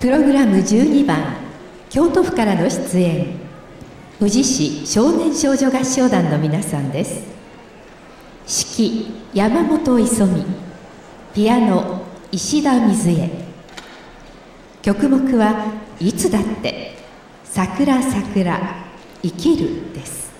プログラム12番京都府からの出演。宇治市少年少女合唱団の皆さんです。指揮山本磯美ピアノ石田水江曲目はいつだって桜桜生きるです。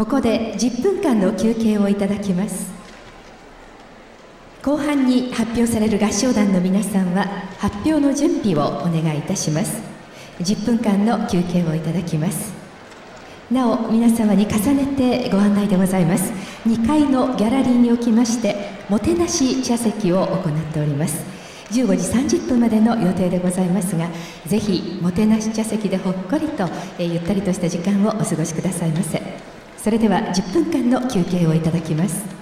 ここで10分間の休憩をいただきます。後半に発表される合唱団の皆さんは発表の準備をお願いいたします。10分間の休憩をいただきます。なお皆様に重ねてご案内でございます。2階のギャラリーにおきましてもてなし茶席を行っております。15時30分までの予定でございますがぜひもてなし茶席でほっこりと、えゆったりとした時間をお過ごしくださいませ。それでは10分間の休憩をいただきます。